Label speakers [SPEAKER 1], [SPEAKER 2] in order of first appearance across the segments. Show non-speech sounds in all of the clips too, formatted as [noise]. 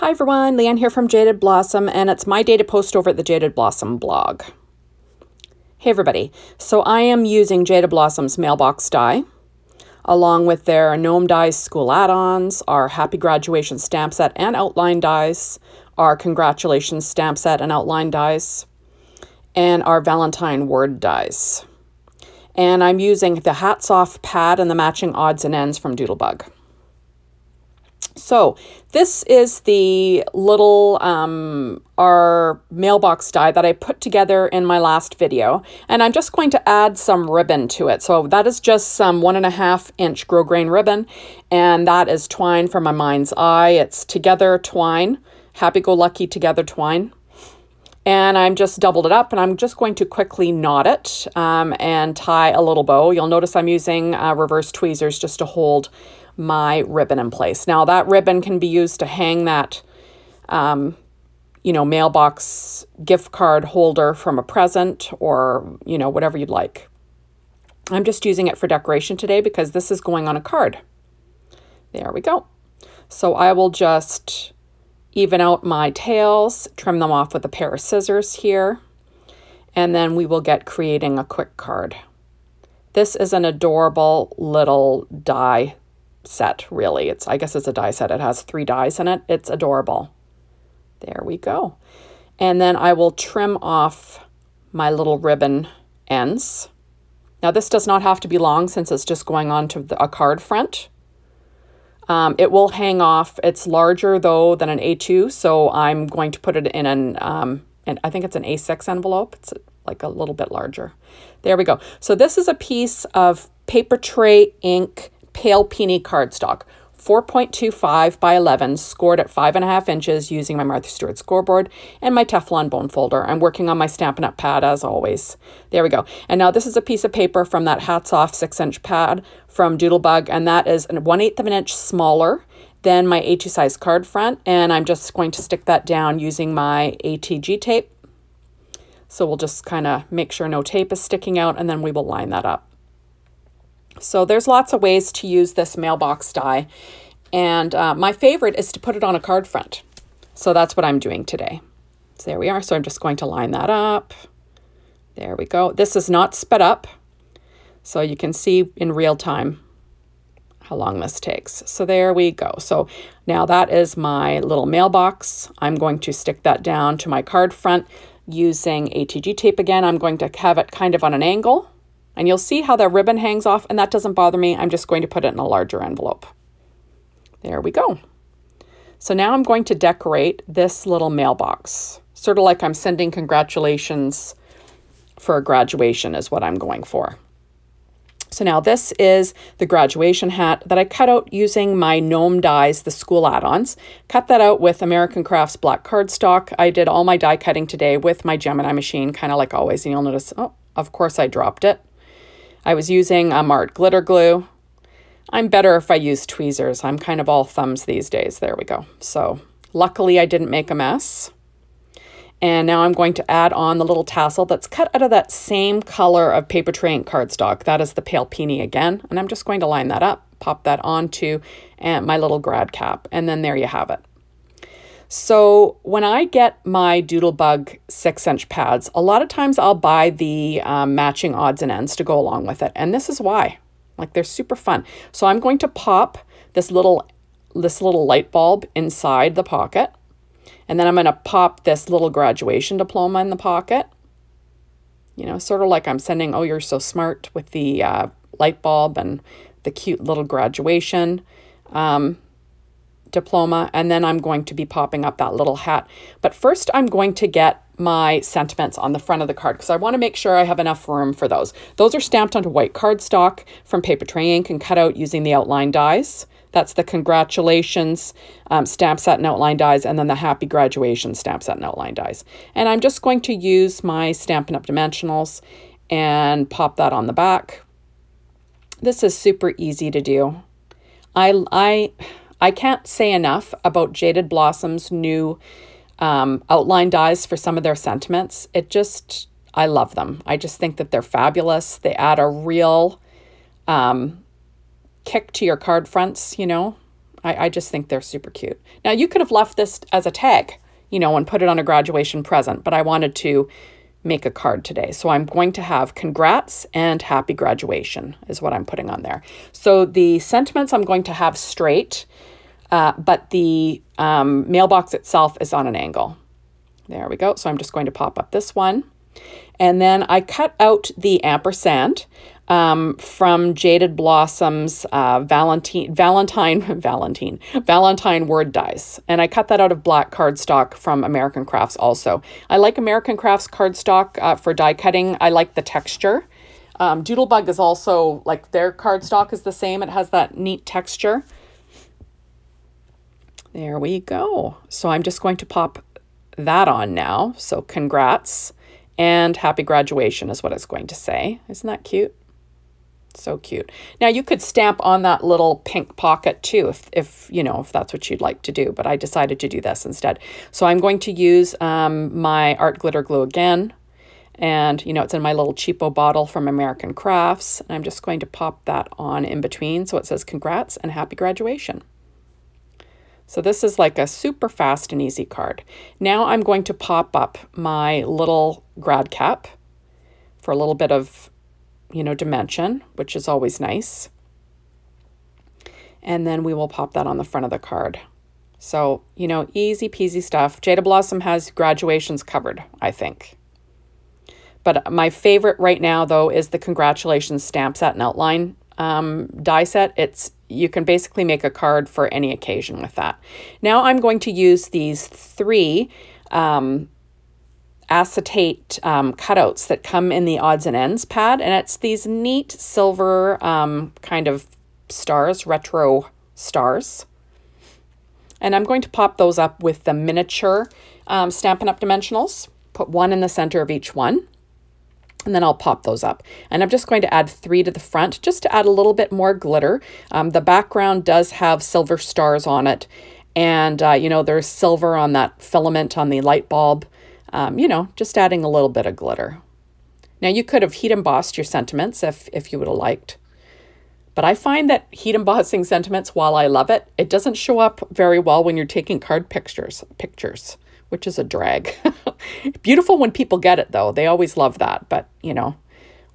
[SPEAKER 1] Hi everyone, Lee-Ann here from Jaded Blossom, and it's my day to post over at the Jaded Blossom blog. Hey everybody, so I am using Jaded Blossom's mailbox die, along with their Gnome Dies school add-ons, our Happy Graduation stamp set and outline dies, our Congratulations stamp set and outline dies, and our Valentine word dies. And I'm using the Hats Off pad and the matching odds and ends from Doodlebug. So this is the little um, our mailbox die that I put together in my last video. And I'm just going to add some ribbon to it. So that is just some one and a half inch grosgrain ribbon. And that is twine from my mind's eye. It's together twine, happy-go-lucky together twine. And I'm just doubled it up and I'm just going to quickly knot it um, and tie a little bow. You'll notice I'm using uh, reverse tweezers just to hold my ribbon in place. Now that ribbon can be used to hang that, um, you know, mailbox gift card holder from a present or, you know, whatever you'd like. I'm just using it for decoration today because this is going on a card. There we go. So I will just even out my tails, trim them off with a pair of scissors here, and then we will get creating a quick card. This is an adorable little die set, really. It's I guess it's a die set. It has three dies in it. It's adorable. There we go. And then I will trim off my little ribbon ends. Now this does not have to be long since it's just going on to the, a card front. Um, it will hang off. It's larger though than an A2, so I'm going to put it in an, um, and I think it's an A6 envelope. It's like a little bit larger. There we go. So this is a piece of Papertrey ink pale peony cardstock. 4.25 by 11, scored at 5.5 inches using my Martha Stewart scoreboard and my Teflon bone folder. I'm working on my Stampin' Up! pad as always. There we go. And now this is a piece of paper from that Hats Off 6-inch pad from Doodlebug, and that is 1 8th of an inch smaller than my A2 size card front, and I'm just going to stick that down using my ATG tape. So we'll just kind of make sure no tape is sticking out, and then we will line that up. So there's lots of ways to use this mailbox die. And uh, my favorite is to put it on a card front. So that's what I'm doing today. So there we are. So I'm just going to line that up. There we go. This is not sped up. So you can see in real time how long this takes. So there we go. So now that is my little mailbox. I'm going to stick that down to my card front using ATG tape again. I'm going to have it kind of on an angle and you'll see how that ribbon hangs off, and that doesn't bother me. I'm just going to put it in a larger envelope. There we go. So now I'm going to decorate this little mailbox. Sort of like I'm sending congratulations for a graduation is what I'm going for. So now this is the graduation hat that I cut out using my Gnome dies, the school add-ons. Cut that out with American Crafts black cardstock. I did all my die cutting today with my Gemini machine, kind of like always. And you'll notice, oh, of course I dropped it. I was using a Mart glitter glue. I'm better if I use tweezers. I'm kind of all thumbs these days. There we go. So luckily I didn't make a mess. And now I'm going to add on the little tassel that's cut out of that same color of Papertrey ink cardstock. That is the pale peony again. And I'm just going to line that up, pop that onto uh, my little grad cap. And then there you have it. So when I get my Doodlebug six inch pads, a lot of times I'll buy the um, matching odds and ends to go along with it. And this is why, like they're super fun. So I'm going to pop this little, this little light bulb inside the pocket. And then I'm going to pop this little graduation diploma in the pocket. You know, sort of like I'm sending, oh, you're so smart with the uh, light bulb and the cute little graduation. Um, diploma, and then I'm going to be popping up that little hat. But first I'm going to get my sentiments on the front of the card because I want to make sure I have enough room for those. Those are stamped onto white cardstock from Papertrey ink and cut out using the outline dies. That's the congratulations um, stamp set and outline dies, and then the happy graduation stamp set and outline dies. And I'm just going to use my Stampin' Up! Dimensionals and pop that on the back. This is super easy to do. I, I, I can't say enough about Jaded Blossom's new um, outline dies for some of their sentiments. It just, I love them. I just think that they're fabulous. They add a real um, kick to your card fronts, you know. I, I just think they're super cute. Now, you could have left this as a tag, you know, and put it on a graduation present, but I wanted to make a card today. So I'm going to have congrats and happy graduation is what I'm putting on there. So the sentiments I'm going to have straight, uh, but the um, mailbox itself is on an angle. There we go. So I'm just going to pop up this one. And then I cut out the ampersand um, from Jaded Blossoms uh, Valentine, Valentine, [laughs] Valentine, Valentine word dies. And I cut that out of black cardstock from American Crafts also. I like American Crafts cardstock uh, for die cutting. I like the texture. Um, Doodlebug is also, like their cardstock is the same. It has that neat texture. There we go. So I'm just going to pop that on now. So congrats and happy graduation is what it's going to say. Isn't that cute? So cute. Now you could stamp on that little pink pocket too, if, if you know, if that's what you'd like to do, but I decided to do this instead. So I'm going to use um, my art glitter glue again. And, you know, it's in my little cheapo bottle from American Crafts. And I'm just going to pop that on in between. So it says congrats and happy graduation. So this is like a super fast and easy card. Now I'm going to pop up my little grad cap for a little bit of you know, dimension, which is always nice. And then we will pop that on the front of the card. So, you know, easy peasy stuff. Jaded Blossom has graduations covered, I think. But my favorite right now, though, is the congratulations stamp set and outline um, die set. It's you can basically make a card for any occasion with that. Now I'm going to use these three um, acetate um, cutouts that come in the odds and ends pad. And it's these neat silver um, kind of stars, retro stars. And I'm going to pop those up with the miniature um, Stampin' Up! Dimensionals. Put one in the center of each one. And then I'll pop those up. And I'm just going to add three to the front just to add a little bit more glitter. Um, the background does have silver stars on it. And, uh, you know, there's silver on that filament on the light bulb. Um, you know, just adding a little bit of glitter. Now you could have heat embossed your sentiments if, if you would have liked. But I find that heat embossing sentiments, while I love it, it doesn't show up very well when you're taking card pictures, pictures, which is a drag. [laughs] Beautiful when people get it though. They always love that. But, you know,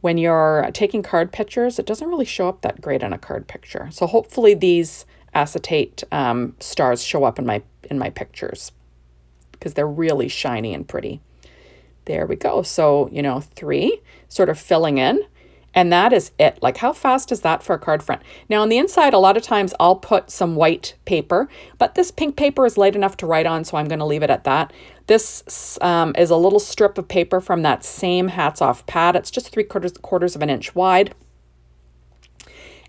[SPEAKER 1] when you're taking card pictures, it doesn't really show up that great on a card picture. So hopefully these acetate um, stars show up in my in my pictures because they're really shiny and pretty. There we go. So, you know, three, sort of filling in. And that is it. Like, how fast is that for a card front? Now, on the inside, a lot of times I'll put some white paper, but this pink paper is light enough to write on, so I'm going to leave it at that. This um, is a little strip of paper from that same Hats Off pad. It's just three quarters, quarters of an inch wide.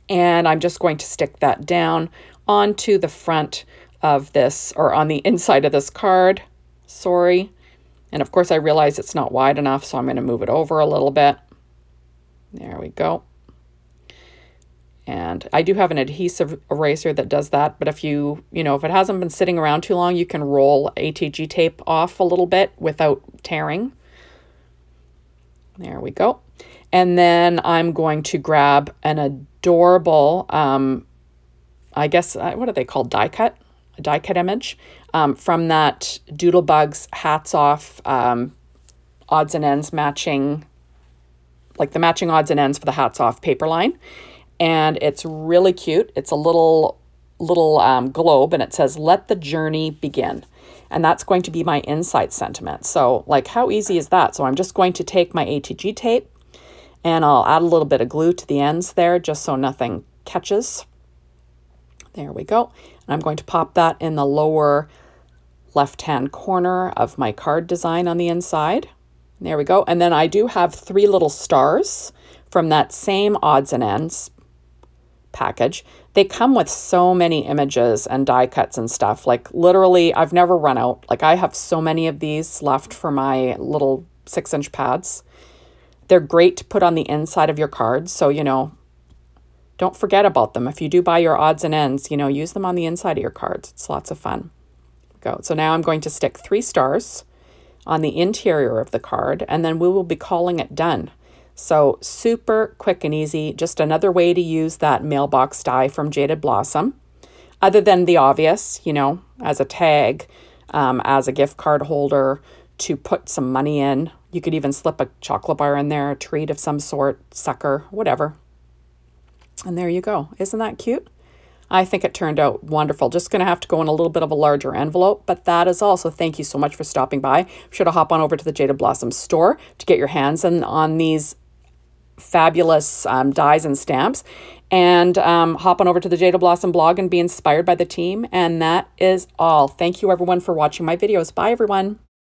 [SPEAKER 1] And I'm just going to stick that down onto the front of this, or on the inside of this card. Sorry. And of course I realize it's not wide enough, so I'm going to move it over a little bit. There we go. And I do have an adhesive eraser that does that, but if you, you know, if it hasn't been sitting around too long, you can roll ATG tape off a little bit without tearing. There we go. And then I'm going to grab an adorable, um, I guess, uh, what are they called? Die cut? A die cut image um, from that Doodlebugs hats off um, odds and ends matching, like the matching odds and ends for the hats off paper line. And it's really cute. It's a little little um, globe and it says, let the journey begin. And that's going to be my inside sentiment. So like how easy is that? So I'm just going to take my ATG tape and I'll add a little bit of glue to the ends there just so nothing catches. There we go. And I'm going to pop that in the lower left-hand corner of my card design on the inside. There we go. And then I do have three little stars from that same odds and ends package. They come with so many images and die cuts and stuff. Like literally, I've never run out. Like I have so many of these left for my little six inch pads. They're great to put on the inside of your cards. So, you know, don't forget about them. If you do buy your odds and ends, you know, use them on the inside of your cards. It's lots of fun go. So now I'm going to stick three stars on the interior of the card, and then we will be calling it done. So super quick and easy, just another way to use that mailbox die from Jaded Blossom. other than the obvious, you know, as a tag, um, as a gift card holder to put some money in. You could even slip a chocolate bar in there, a treat of some sort, sucker, whatever. And there you go. Isn't that cute? I think it turned out wonderful. Just going to have to go in a little bit of a larger envelope, but that is all. So thank you so much for stopping by. Be sure to hop on over to the Jaded Blossom store to get your hands on, on these fabulous um, dies and stamps and um, hop on over to the Jaded Blossom blog and be inspired by the team. And that is all. Thank you, everyone, for watching my videos. Bye, everyone.